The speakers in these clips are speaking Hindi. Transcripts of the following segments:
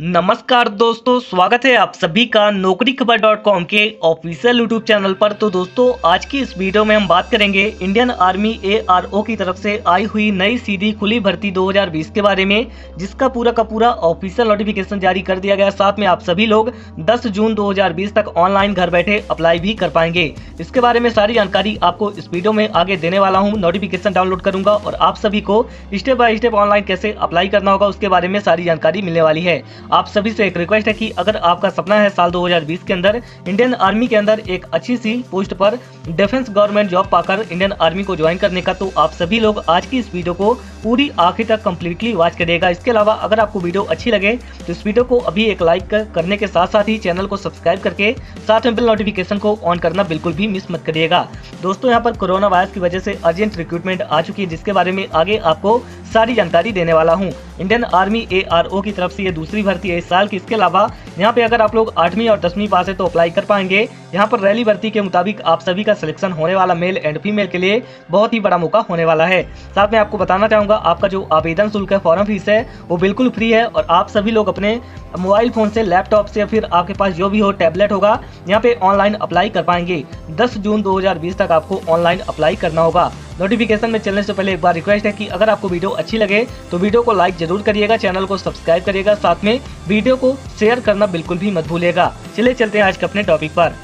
नमस्कार दोस्तों, स्वागत है आप सभी का नौकरी खबर डॉट कॉम के ऑफिशियल यूट्यूब चैनल पर। तो दोस्तों, आज की इस वीडियो में हम बात करेंगे Indian Army A R O की तरफ़ से आई हुई नई सीधी खुली भर्ती 2020 के बारे में, जिसका पूरा का पूरा ऑफिशियल नोटिफिकेशन जारी कर दिया गया। साथ में आप सभी लोग 10 जून 2020 तक ऑनलाइन घर बैठे अप्लाई भी कर पाएँगे। इसके बारे में सारी जानकारी आपको इस वीडियो में आगे देने वाला हूँ। नोटिफिकेशन डाउनलोड करूँगा और आप सभी को स्टेप बाय स्टेप ऑनलाइन कैसे अप्लाई करना होगा, उसके बारे में सारी जानकारी मिलने वाली है। आप सभी से एक रिक्वेस्ट है कि अगर आपका सपना है साल 2020 के अंदर इंडियन आर्मी के अंदर एक अच्छी सी पोस्ट पर डिफेंस गवर्नमेंट जॉब पाकर इंडियन आर्मी को ज्वाइन करने का तो आप सभी लोग आज की इस वीडियो को पूरी आखिर तक कम्प्लीटली वॉच करिएगा। इसके अलावा अगर आपको वीडियो अच्छी लगे तो इस वीडियो को अभी एक लाइक करने के साथ साथ ही चैनल को सब्सक्राइब करके साथ में बिल नोटिफिकेशन को ऑन करना बिल्कुल भी मिस मत करिएगा। दोस्तों, यहाँ पर कोरोना वायरस की वजह से अर्जेंट रिक्रूटमेंट आ चुकी है, जिसके बारे में आगे आपको सारी जानकारी देने वाला हूँ। Indian army A R O की तरफ़ से ये दूसरी भर्ती है इस साल की। इसके अलावा, यहाँ पे अगर आप लोग आठवीं और दसवीं पास है तो अप्लाई कर पाएँगे। यहाँ पर रैली भर्ती के मुताबिक आप सभी का सिलेक्शन होने वाला मेल एंड फीमेल के लिए बहुत ही बड़ा मौका होने वाला है। साथ में आपको बताना चाहूँगा, आपका जो आवेदन शुल्क है फॉर्म फ़ीस है, वो बिल्कुल फ्री है और आप सभी लोग अपने मोबाइल फ़ोन से लैपटॉप से फिर आपके पास जो भी हो टैबलेट होगा, यहाँ पे ऑनलाइन अप्लाई कर पाएँगे। 10 जून 2020 तक आपको ऑनलाइन अप्लाई करना होगा। नोटिफिकेशन में चलने से पहले एक बार रिक्वेस्ट है कि अगर आपको वीडियो अच्छी लगे तो वीडियो को लाइक ज़रूर करिएगा चैनल को सब्सक्राइब करिएगा, साथ में वीडियो को शेयर करना बिल्कुल भी मत भूलेगा चलिए चलते हैं आज के अपने टॉपिक पर।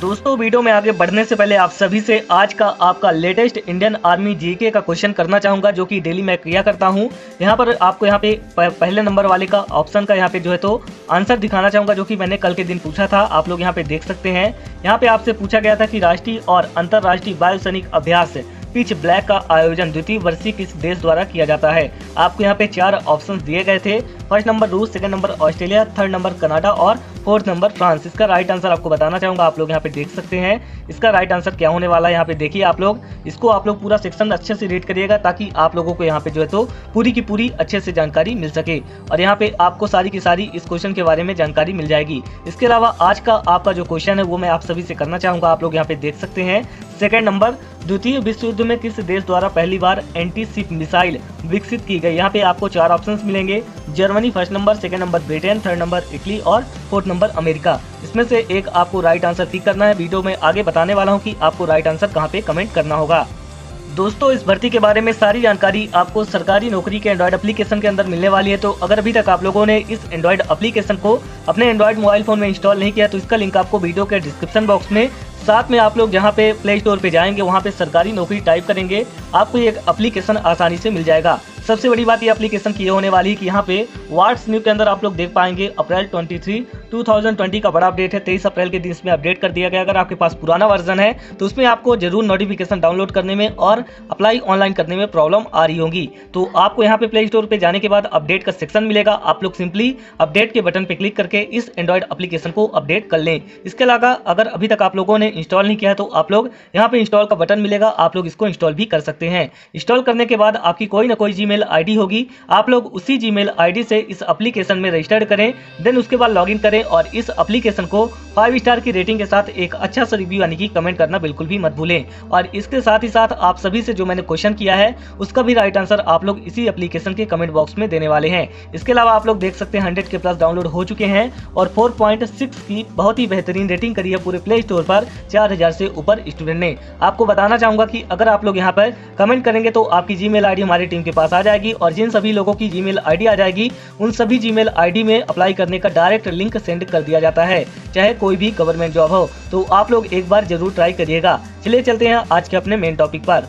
दोस्तों, वीडियो में आगे बढ़ने से पहले आप सभी से आज का आपका लेटेस्ट इंडियन आर्मी जीके का क्वेश्चन करना चाहूँगा, जो कि डेली मैं किया करता हूँ। यहाँ पर आपको यहाँ पे पहले नंबर वाले का ऑप्शन का यहाँ पे जो है तो आंसर दिखाना चाहूँगा, जो कि मैंने कल के दिन पूछा था। आप लोग यहाँ पे देख सकते हैं। यहाँ पे आपसे पूछा गया था कि राष्ट्रीय और अंतर्राष्ट्रीय वायु सैनिक अभ्यास पिच ब्लैक का आयोजन द्वितीय वर्षीय किस देश द्वारा किया जाता है? आपको यहाँ पे चार ऑप्शन दिए गए थे। फ़र्स्ट नंबर रूस second number Australia third number Canada और फोर्थ नंबर फ्रांस इसका राइट आंसर आपको बताना चाहूँगा, आप लोग यहाँ पे देख सकते हैं। इसका राइट आंसर क्या होने वाला है यहाँ पे देखिए आप लोग। इसको आप लोग पूरा सेक्शन अच्छे से रीड करिएगा ताकि आप लोगों को यहाँ पे जो है तो पूरी की पूरी अच्छे से जानकारी मिल सके। और यहाँ पे आपको सारी की सारी इस क्वेश्चन के बारे में जानकारी मिल जाएगी। इसके अलावा आज का आपका जो क्वेश्चन है वो मैं आप सभी से करना चाहूँगा, आप लोग यहाँ पे देख सकते हैं। सेकेंड नंबर द्वितीय विश्व युद्ध में किस देश द्वारा पहली बार एंटी शिप मिसाइल विकसित की गई? यहाँ पे आपको चार ऑप्शंस मिलेंगे। Germany first number second number Britain third number Italy और फोर्थ नंबर अमेरिका। इसमें से एक आपको राइट आंसर टिक करना है। वीडियो में आगे बताने वाला हूँ कि आपको राइट आंसर कहाँ पे कमेंट करना होगा। दोस्तों, इस भर्ती के बारे में सारी जानकारी आपको सरकारी नौकरी के एंड्रॉइड एप्लीकेशन के अंदर मिलने वाली है। तो अगर अभी तक आप लोगों ने इस एंड्रॉइड एप्लीकेशन को अपने एंड्रॉइड मोबाइल फ़ोन में इंस्टॉल नहीं किया तो इसका लिंक आपको वीडियो के डिस्क्रिप्शन बॉक्स में, साथ में आप लोग जहाँ पे प्ले स्टोर पे जाएँगे, वहाँ पे सरकारी नौकरी टाइप करेंगे। आपको एक एप्लीकेशन आसानी से मिल जाएगा। सबसे बड़ी बात ये एप्लीकेशन की होने वाली कि यहाँ पे वाट्स न्यू के अंदर आप लोग देख पाएँगे अप्रैल 23 2020 का बड़ा अपडेट है। तेईस अप्रैल के दिन इसमें अपडेट कर दिया गया अगर आपके पास पुराना वर्जन है तो उसमें आपको ज़रूर नोटिफिकेशन डाउनलोड करने में और अप्लाई ऑनलाइन करने में प्रॉब्लम आ रही होगी। तो आपको यहाँ पे प्ले स्टोर पर जाने के बाद अपडेट का सेक्शन मिलेगा। आप लोग सिंपली अपडेट के बटन पर क्लिक करके इस एंड्रॉइड एप्लीकेशन को अपडेट कर लें। इसके अलावा अगर अभी तक आप लोगों ने इंस्टॉल नहीं किया है तो आप लोग यहाँ पे इंस्टॉल का बटन मिलेगा। आप लोग इसको इंस्टॉल भी कर सकते हैं। इंस्टॉल करने के बाद आपकी कोई ना कोई जीमेल आईडी होगी। आप लोग उसी जीमेल आईडी से इस एप्लीकेशन में रजिस्टर्ड करें देन उसके बाद लॉगिन करें और इस एप्लीकेशन को फाइव स्टार की रेटिंग के साथ एक अच्छा सा रिव्यू यानी कि कमेंट करना बिल्कुल भी मत भूलें। और इसके साथ ही साथ आप सभी से जो मैंने क्वेश्चन किया है, उसका भी राइट आंसर आप लोग इसी एप्लीकेशन के कमेंट बॉक्स में देने वाले हैं। इसके अलावा आप लोग देख सकते हैं हंड्रेड के प्लस डाउनलोड हो चुके हैं और फोर की बहुत ही बेहतरीन रेटिंग करी है पूरे प्ले स्टोर पर चार से ऊपर स्टूडेंट ने। आपको बताना चाहूँगा की अगर आप लोग यहाँ पर कमेंट करेंगे तो आपकी जी मेल हमारी टीम के पास आ जाएगी और जिन सभी लोगों की जीमेल आईडी आ जाएगी, उन सभी जीमेल आईडी में अप्लाई करने का डायरेक्ट लिंक सेंड कर दिया जाता है। चाहे कोई भी गवर्नमेंट जॉब हो तो आप लोग एक बार ज़रूर ट्राई करिएगा। चलिए चलते हैं आज के अपने मेन टॉपिक पर।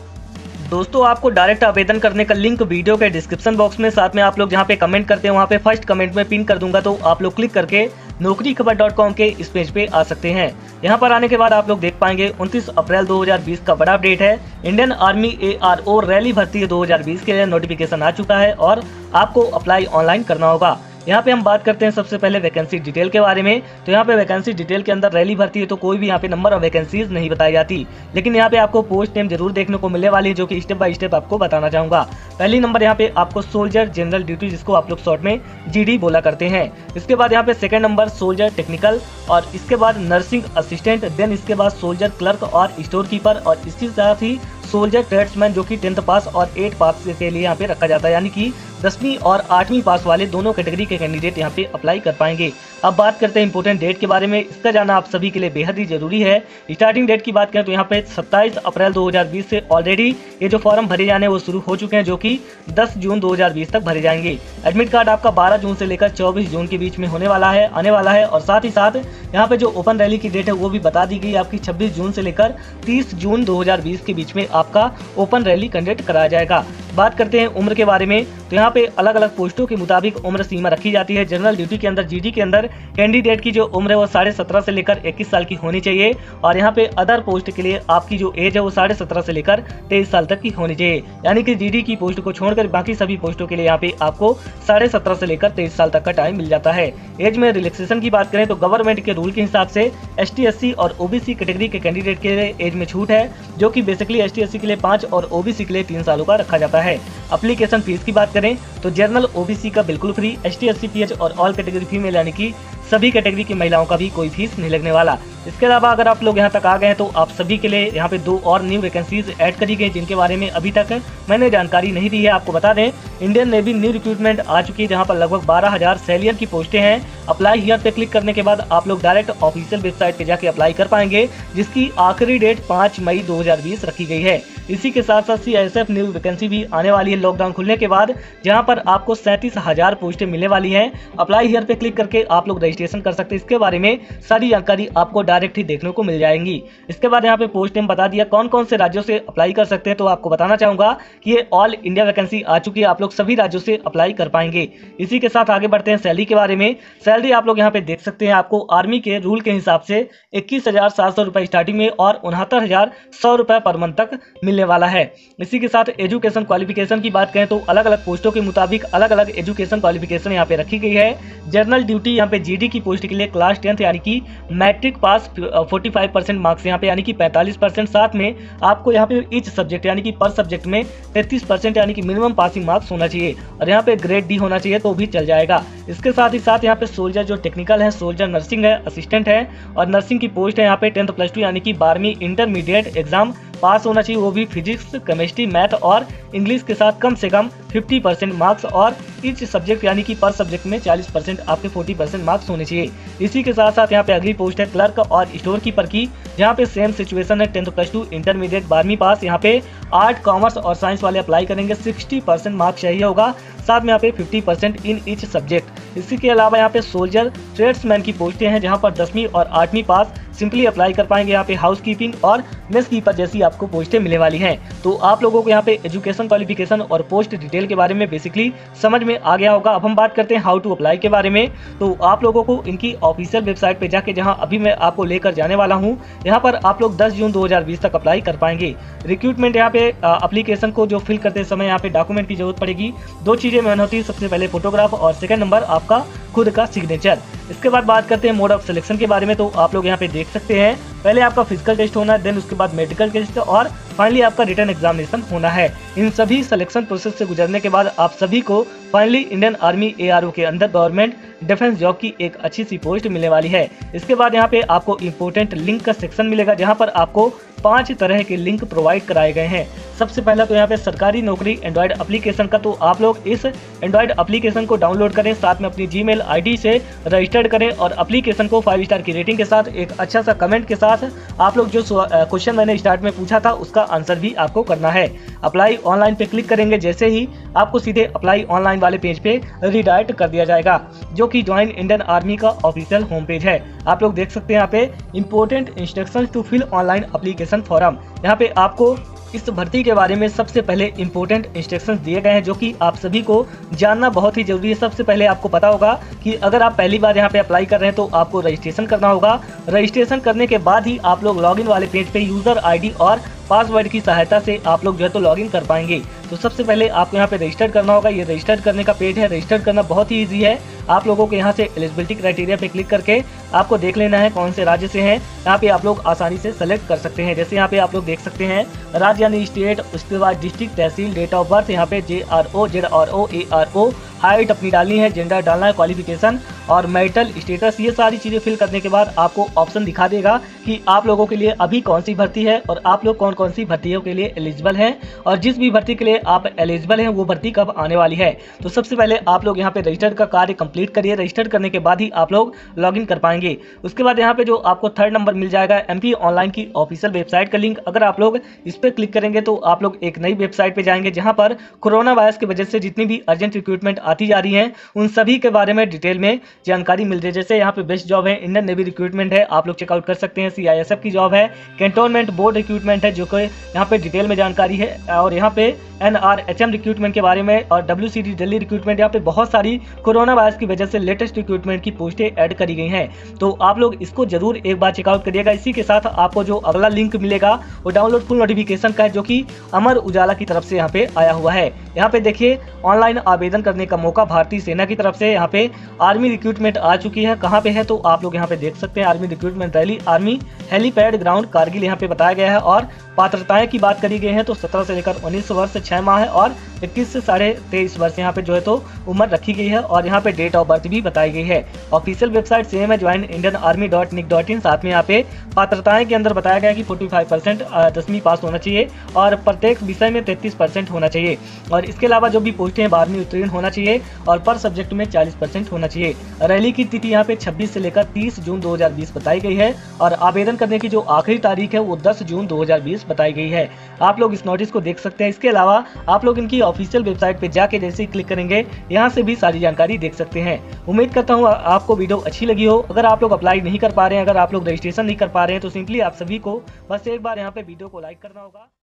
दोस्तों, आपको डायरेक्ट आवेदन करने का लिंक वीडियो के डिस्क्रिप्शन बॉक्स में, साथ में आप लोग जहाँ पे कमेंट करते हैं, वहाँ पे फ़र्स्ट कमेंट में पिन कर दूँगा तो आप लोग क्लिक करके नौकरी खबर डॉट कॉम के इस पेज पे आ सकते हैं। यहाँ पर आने के बाद आप लोग देख पाएँगे 29 अप्रैल 2020 का बड़ा अपडेट है। Indian army A R O rally भर्ती 2020 के लिए नोटिफिकेशन आ चुका है और आपको अप्लाई ऑनलाइन करना होगा। यहाँ पे हम बात करते हैं सबसे पहले वैकेंसी डिटेल के बारे में। तो यहाँ पे वैकेंसी डिटेल के अंदर रैली भरती है तो कोई भी यहाँ पे नंबर ऑफ़ वैकेंसीज नहीं बताई जाती। लेकिन यहाँ पे आपको पोस्ट नेम ज़रूर देखने को मिलने वाली है, जो कि स्टेप बाय स्टेप आपको बताना चाहूँगा। पहली नंबर यहाँ पे आपको सोल्जर जनरल ड्यूटी जिसको आप लोग शॉर्ट में जीडी बोला करते हैं। इसके बाद यहाँ पे सेकेंड नंबर सोल्जर टेक्निकल और इसके बाद नर्सिंग असिस्टेंट देन इसके बाद सोल्जर क्लर्क और स्टोर कीपर और इसके साथ ही सोल्जर ट्रेड्समैन जो कि टेंथ पास और एट पास के लिए यहाँ पे रखा जाता है। यानी कि दसवीं और आठवीं पास वाले दोनों कैटेगरी के कैंडिडेट यहाँ पे अप्लाई कर पाएँगे। अब बात करते हैं इंपोर्टेंट डेट के बारे में। इसका जाना आप सभी के लिए बेहद ही ज़रूरी है। स्टार्टिंग डेट की बात करें तो यहाँ पे 27 अप्रैल 2020 से ऑलरेडी ये जो फॉर्म भरे जाने वो शुरू हो चुके हैं, जो कि 10 जून 2020 तक भरे जाएँगे। एडमिट कार्ड आपका 12 जून से लेकर 24 जून के बीच में होने वाला है, आने वाला है और साथ ही साथ यहाँ पे जो ओपन रैली की डेट है, वो भी बता दी गई आपकी छब्बीस जून से लेकर तीस जून दो हज़ार बीस के बीच में आपका ओपन रैली कंडक्ट कराया जाएगा। बात करते हैं उम्र के बारे में। तो यहाँ पे अलग अलग पोस्टों के मुताबिक उम्र सीमा रखी जाती है। जनरल ड्यूटी के अंदर जीडी के अंदर कैंडिडेट की जो उम्र है वो साढ़े सत्रह से लेकर इक्कीस साल की होनी चाहिए और यहाँ पे अदर पोस्ट के लिए आपकी जो एज है वो साढ़े सत्रह से लेकर तेईस साल तक की होनी चाहिए। यानी कि जीडी की पोस्ट को छोड़कर बाकी सभी पोस्टों के लिए यहाँ पे आपको साढ़े सत्रह से लेकर तेईस साल तक का टाइम मिल जाता है। एज में रिलैक्सेशन की बात करें तो गवर्नमेंट के रूल के हिसाब से एस टी और ओबीसी कैटेगरी के कैंडिडेट के लिए एज में छूट है, जो की बेसिकली एस के लिए पाँच और ओबीसी के लिए तीन सालों का रखा जाता है। अप्लीकेशन फ़ीस की बात करें तो जनरल ओबीसी का बिल्कुल फ्री एस टी और ऑल कैटेगरी फीमेल यानी कि सभी कैटेगरी की महिलाओं का भी कोई फ़ीस नहीं लगने वाला। इसके अलावा अगर आप लोग यहाँ तक आ गए हैं तो आप सभी के लिए यहाँ पे दो और न्यू वैकेंसीज ऐड करी गई, जिनके बारे में अभी तक मैंने जानकारी नहीं दी है, आपको बता दें। इंडियन नेवी न्यू रिक्रूटमेंट आ चुकी है, जहाँ पर लगभग बारह हज़ार सैलियर की पोस्टें हैं। अप्लाई हियर पे क्लिक करने के बाद आप लोग डायरेक्ट ऑफिशियल वेबसाइट पे जाके अप्लाई कर पाएँगे, जिसकी आखिरी डेट पाँच मई दो हज़ार बीस रखी गई है। इसी के साथ साथ C S F new vacancy भी आने वाली है लॉकडाउन खुलने के बाद, जहाँ पर आपको सैंतीस हज़ार पोस्टें मिलने वाली हैं। अप्लाई हियर पे क्लिक करके आप लोग रजिस्ट्रेशन कर सकते हैं। इसके बारे में सारी जानकारी आपको डायरेक्ट ही देखने को मिल जाएँगी। इसके बाद यहाँ पे पोस्ट नेम बता दिया। कौन कौन से राज्यों से अप्लाई कर सकते हैं? तो आपको बताना चाहूँगा कि ये ऑल इंडिया वैकेंसी आ चुकी है। आप लोग सभी राज्यों से अप्लाई कर पाएँगे। इसी के साथ आगे बढ़ते हैं सैलरी के बारे में। सैलरी आप लोग यहाँ पे देख सकते हैं। आपको आर्मी के रूल के हिसाब से इक्कीस स्टार्टिंग में और उनहत्तर हज़ार पर मंथ तक मिलने वाला है। इसी के साथ एजुकेशन क्वालिफिकेशन की बात करें तो अलग अलग पोस्टों के मुताबिक अलग अलग एजुकेशन क्वालिफिकेशन यहाँ पे रखी गई है। जनरल ड्यूटी यहाँ पे जीडी की पोस्ट के लिए क्लास टेंथ, यानी कि मैट्रिक पास 45 परसेंट मार्क्स यहाँ पे, यानी कि 45 परसेंट साथ में आपको यहाँ पे ईच सब्जेक्ट यानी कि पर सब्जेक्ट में 33 परसेंट यानी कि मिनिमम पासिंग मार्क्स होना चाहिए, और यहाँ पे ग्रेड डी होना चाहिए तो भी चल जाएगा। इसके साथ ही साथ यहाँ पे सोल्जर जो टेक्निकल है सोल्जर नर्सिंग है असिस्टेंट है, और नर्सिंग की पोस्ट है यहाँ पे टेंथ प्लस टू यानी कि बारहवीं इंटरमीडिएट एग्ज़ाम पास होना चाहिए, वो भी फिजिक्स केमिस्ट्री मैथ और इंग्लिश के साथ कम से कम 50 परसेंट मार्क्स और इच सब्जेक्ट यानी कि पर सब्जेक्ट में 40 परसेंट आपके 40 परसेंट मार्क्स होने चाहिए। इसी के साथ साथ यहाँ पे अगली पोस्ट है क्लर्क और स्टोर कीपर की, जहाँ पे सेम सिचुएशन है टेंथ प्लस टू इंटरमीडिएट बारहवीं पास यहाँ पे आर्ट कॉमर्स और साइंस वाले अप्लाई करेंगे सिक्सटी परसेंट मार्क्स चाहिए होगा, साथ में यहाँ पे fifty percent in each subject इसी के अलावा यहाँ पे सोल्जर ट्रेड्समैन की पोस्टें हैं, जहाँ पर दसवीं और आठवीं पास सिंपली अप्लाई कर पाएँगे यहाँ पे हाउस कीपिंग और मेस कीपर जैसी आपको पोस्टें मिलने वाली हैं। तो आप लोगों को यहाँ पे एजुकेशन क्वालिफिकेशन और पोस्ट डिटेल के बारे में बेसिकली समझ में आ गया होगा। अब हम बात करते हैं हाउ टू अप्लाई के बारे में। तो आप लोगों को इनकी ऑफिशियल वेबसाइट पे जाके जहाँ अभी मैं आपको लेकर जाने वाला हूँ, यहाँ पर आप लोग दस जून दो हज़ार बीस तक अप्लाई कर पाएँगे। रिक्रूटमेंट यहाँ पे अप्लीकेशन को जो फिल करते समय यहाँ पे डॉक्यूमेंट की ज़रूरत पड़ेगी। दो चीज़ें मेन होती है। सबसे पहले फोटोग्राफ और सेकंड नंबर आपका खुद का सिग्नेचर इसके बाद बात करते हैं मोड ऑफ़ सिलेक्शन के बारे में तो आप लोग यहाँ पे देख सकते हैं। पहले आपका फ़िज़िकल टेस्ट होना है देन उसके बाद मेडिकल टेस्ट और फाइनली आपका रिटर्न एग्जामिनेशन होना है। इन सभी सिलेक्शन प्रोसेस से गुजरने के बाद आप सभी को फाइनली इंडियन आर्मी एआरओ के अंदर गवर्नमेंट डिफेंस जॉब की एक अच्छी सी पोस्ट मिलने वाली है। इसके बाद यहाँ पे आपको इम्पोर्टेंट लिंक का सेक्शन मिलेगा, जहाँ पर आपको पाँच तरह के लिंक प्रोवाइड कराए गए हैं। सबसे पहला तो यहाँ पे सरकारी नौकरी एंड्रॉइड एप्लीकेशन का तो आप लोग इस एंड्रॉइड एप्लीकेशन को डाउनलोड करें, साथ में अपनी जीमेल आईडी से रजिस्टर्ड करें और एप्लीकेशन को फाइव स्टार की रेटिंग के साथ, एक अच्छा सा कमेंट के साथ आप लोग जो क्वेश्चन मैंने स्टार्ट में पूछा था, उसका आंसर भी आपको करना है। अप्लाई ऑनलाइन पे क्लिक करेंगे, जैसे ही आपको सीधे अप्लाई ऑनलाइन वाले पेज पे रिडायरेक्ट कर दिया जाएगा, जो कि ज्वाइन इंडियन आर्मी का ऑफिशियल होम पेज है। आप लोग देख सकते हैं यहाँ पे important instruction to fill online application form. यहाँ पे आपको इस भर्ती के बारे में सबसे पहले इम्पोर्टेंट इंस्ट्रक्शंस दिए गए हैं, जो कि आप सभी को जानना बहुत ही ज़रूरी है। सबसे पहले आपको पता होगा कि अगर आप पहली बार यहाँ पे अप्लाई कर रहे हैं तो आपको रजिस्ट्रेशन करना होगा। रजिस्ट्रेशन करने के बाद ही आप लोग लॉगिन वाले पेज पे यूज़र आईडी और पासवर्ड की सहायता से आप लोग जो है तो लॉगिन कर पाएँगे। तो सबसे पहले आपको यहाँ पे रजिस्टर करना होगा। ये रजिस्टर करने का पेज है। रजिस्टर करना बहुत ही ईजी है। आप लोगों को यहाँ से एलिजिबिलिटी क्राइटेरिया पे क्लिक करके आपको देख लेना है कौन से राज्य से हैं। यहाँ पे आप लोग आसानी से सेलेक्ट कर सकते हैं। जैसे यहाँ पे आप लोग देख सकते हैं राज्य यानी स्टेट उसके बाद डिस्ट्रिक्ट तहसील डेट ऑफ़ बर्थ यहाँ पे J R O Z R O A R O height अपनी डालनी है, जेंडर डालना है क्वालिफिकेशन और मेटल स्टेटस ये सारी चीज़ें फिल करने के बाद आपको ऑप्शन दिखा देगा कि आप लोगों के लिए अभी कौन सी भर्ती है और आप लोग कौन कौन सी भर्तियों के लिए एलिजिबल हैं और जिस भी भर्ती के लिए आप एलिजिबल हैं, वो भर्ती कब आने वाली है। तो सबसे पहले आप लोग यहाँ पे रजिस्टर का कार्य कंप्लीट करिए रजिस्टर करने के बाद ही आप लोग लॉगिन कर पाएँगे। उसके बाद यहाँ पे जो आपको थर्ड नंबर मिल जाएगा एमपी ऑनलाइन की ऑफिशियल वेबसाइट का लिंक अगर आप लोग इस पर क्लिक करेंगे तो आप लोग एक नई वेबसाइट पे जाएँगे, जहाँ पर कोरोना वायरस की वजह से जितनी भी अर्जेंट रिक्रूटमेंट आती जा रही है। उन सभी के बारे में डिटेल में जानकारी मिल रही है। जैसे यहाँ पे बेस्ट जॉब है, इंडियन नेवी रिक्रूटमेंट है, आप लोग चेकआउट कर सकते हैं। सी की जॉब है, कैंटोनमेंट बोर्ड रिक्रूटमेंट है, जो कि यहाँ पे डिटेल में जानकारी है। और यहाँ पे N R H M recruitment के बारे में और W C D Delhi recruitment, यहाँ पे बहुत सारी कोरोना वायरस की वजह से लेटेस्ट रिक्रूटमेंट की पोस्टें ऐड करी गई हैं। तो आप लोग इसको ज़रूर एक बार चेकआउट करिएगा। इसी के साथ आपको जो अगला लिंक मिलेगा, वो डाउनलोड फुल नोटिफिकेशन का है, जो कि अमर उजाला की तरफ़ से यहाँ पे आया हुआ है। यहाँ पे देखिए, ऑनलाइन आवेदन करने का मौका भारतीय सेना की तरफ़ से यहाँ पे आर्मी रिक्रूटमेंट आ चुकी है। कहाँ पे है तो आप लोग यहाँ पे देख सकते हैं। Army recruitment rally army helipad ground Kargil यहाँ पे बताया गया है और पात्रताएँ की बात करी गई है तो 17 से लेकर 19 वर्ष छह माह है और 21 से साढ़े तेईस वर्ष यहाँ पे जो है तो उम्र रखी गई है और यहाँ पे डेट ऑफ़ बर्थ भी बताई गई है। ऑफिशियल वेबसाइट सेम है join Indian army dot nic dot in साथ में यहाँ पे पात्रताएँ के अंदर बताया गया कि 45 परसेंट दसवीं पास होना चाहिए और प्रत्येक विषय में 33 परसेंट होना चाहिए और इसके अलावा जो भी पोस्टें हैं, बारहवीं उत्तीर्ण होना चाहिए और पर सब्जेक्ट में 40 परसेंट होना चाहिए। रैली की तिथि यहाँ पे 26 से लेकर 30 जून 2020 बताई गई है और आवेदन करने की जो आखिरी तारीख है, वो 10 जून 2020 बताई गई है। आप लोग इस नोटिस को देख सकते हैं। इसके अलावा, आप लोग इनकी ऑफिशियल वेबसाइट पे जाके जैसे ही क्लिक करेंगे, यहाँ से भी सारी जानकारी देख सकते हैं। उम्मीद करता हूँ आपको वीडियो अच्छी लगी हो। अगर आप लोग अप्लाई नहीं कर पा रहे हैं, अगर आप लोग रजिस्ट्रेशन नहीं कर पा रहे हैं तो सिंपली आप सभी को बस एक बार यहाँ पे वीडियो को लाइक करना होगा।